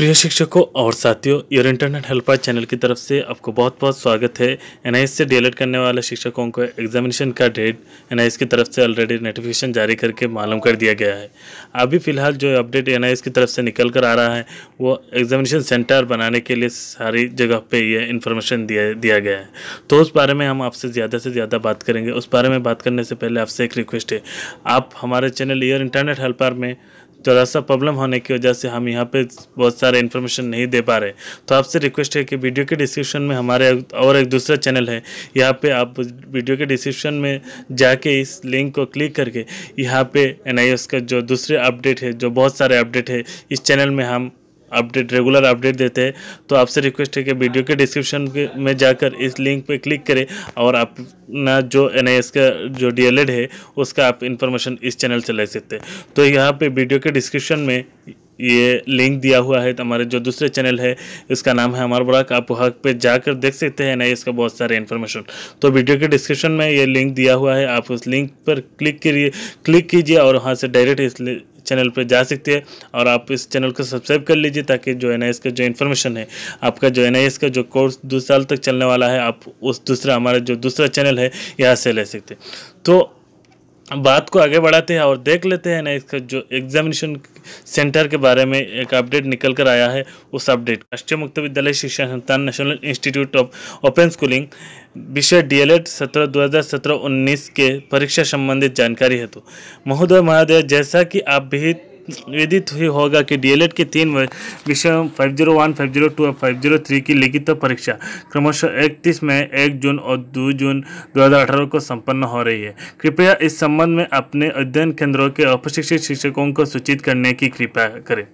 प्रिय शिक्षकों और साथियों योर इंटरनेट हेल्पर चैनल की तरफ़ से आपको बहुत बहुत स्वागत है। एनआईएस से डीएलएड करने वाले शिक्षकों को एग्जामिनेशन का डेट एनआईएस की तरफ़ से ऑलरेडी नोटिफिकेशन जारी करके मालूम कर दिया गया है। अभी फ़िलहाल जो अपडेट एनआईएस की तरफ़ से निकल कर आ रहा है, वो एग्जामिनेशन सेंटर बनाने के लिए सारी जगह पर ये इन्फॉर्मेशन दिया दिया गया है। तो उस बारे में हम आपसे ज़्यादा से ज़्यादा बात करेंगे। उस बारे में बात करने से पहले आपसे एक रिक्वेस्ट है। आप हमारे चैनल योर इंटरनेट हेल्पर में थोड़ा सा प्रॉब्लम होने की वजह से हम यहाँ पे बहुत सारे इन्फॉर्मेशन नहीं दे पा रहे। तो आपसे रिक्वेस्ट है कि वीडियो के डिस्क्रिप्शन में हमारे और एक दूसरा चैनल है। यहाँ पे आप वीडियो के डिस्क्रिप्शन में जाके इस लिंक को क्लिक करके यहाँ पे एनआईएस का जो दूसरे अपडेट है, जो बहुत सारे अपडेट है, इस चैनल में हम अपडेट रेगुलर अपडेट देते हैं तो आपसे रिक्वेस्ट है कि वीडियो के डिस्क्रिप्शन में जाकर इस लिंक पे क्लिक करें और अपना जो एनआईएस का, जो डी है, उसका आप इन्फॉर्मेशन इस चैनल से ले सकते हैं। तो यहाँ पे वीडियो के डिस्क्रिप्शन में ये लिंक दिया हुआ है तो हमारे जो दूसरे चैनल है, इसका नाम है हमारा बुराक आप वहाँ पे जाकर देख सकते हैं ना इसका बहुत सारे इन्फॉर्मेशन तो वीडियो के डिस्क्रिप्शन में ये लिंक दिया हुआ है, आप उस लिंक पर क्लिक करिए क्लिक कीजिए और वहाँ से डायरेक्ट इस चैनल पर जा सकते हैं और आप इस चैनल को सब्सक्राइब कर लीजिए ताकि जो एन का जो इन्फॉर्मेशन है, आपका जो एन का जो कोर्स दो साल तक चलने वाला है, आप उस दूसरा, हमारा जो दूसरा चैनल है, यहाँ से ले सकते तो बात को आगे बढ़ाते हैं और देख लेते हैं ना इसका जो एग्जामिनेशन सेंटर के बारे में एक अपडेट निकल कर आया है, उस अपडेट राष्ट्रीय मुक्त विद्यालय शिक्षा संस्थान national institute of open schooling विषय डीएलएड सत्रह उन्नीस के परीक्षा संबंधित जानकारी हेतु। महोदय महोदय, जैसा कि आप भी विदित ही होगा कि डीएलएड के तीन विषयों 501, 502 और 503 की लिखित परीक्षा क्रमशः इकतीस में एक जून और दो जून 2018 को संपन्न हो रही है। कृपया इस संबंध में अपने अध्ययन केंद्रों के अप्रशिक्षित शिक्षकों को सूचित करने की कृपया करें।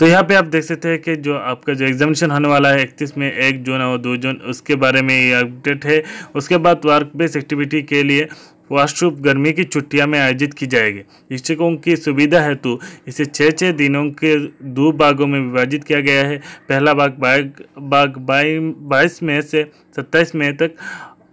तो यहाँ पे आप देख सकते हैं कि जो आपका जो एग्जामिनेशन होने वाला है, इकतीस में एक जून और दो जून, उसके बारे में ये अपडेट है। उसके बाद वर्क बेस्ड एक्टिविटी के लिए वाशरूप गर्मी की छुट्टियाँ में आयोजित की जाएगी। शिक्षकों की सुविधा हेतु इसे छः छः दिनों के दो भागों में विभाजित किया गया है। पहला भाग बाग बाग बाईस मई से सत्ताईस मई तक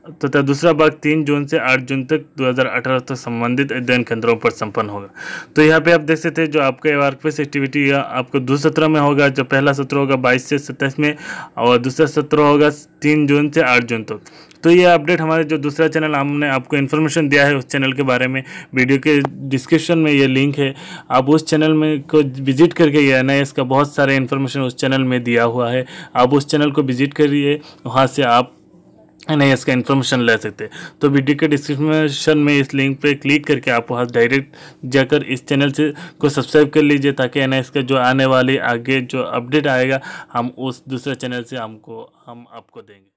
तथा तो दूसरा भाग तीन जून से आठ जून तक 2018 तक संबंधित अध्ययन केंद्रों पर संपन्न होगा। तो यहाँ पे आप देख सकते हैं जो आपका वर्क प्लेस एक्टिविटी आपको दो सत्र में होगा, जो पहला सत्र होगा बाईस से सत्ताईस में और दूसरा सत्र होगा तीन जून से आठ जून तक। तो ये अपडेट हमारे जो दूसरा चैनल हमने आपको इन्फॉर्मेशन दिया है उस चैनल के बारे में, वीडियो के डिस्क्रिप्शन में ये लिंक है। आप उस चैनल में को विज़िट करके ये एन का बहुत सारे इन्फॉर्मेशन उस चैनल में दिया हुआ है। आप उस चैनल को विज़िट करिए, वहाँ से आप नहीं, इसका इन्फॉर्मेशन ले सकते। तो वीडियो के डिस्क्रिप्शन में इस लिंक पे क्लिक करके आप वहाँ डायरेक्ट जाकर इस चैनल से को सब्सक्राइब कर लीजिए, ताकि एन का जो आने वाली आगे जो अपडेट आएगा, हम उस दूसरे चैनल से हमको, हम आपको देंगे।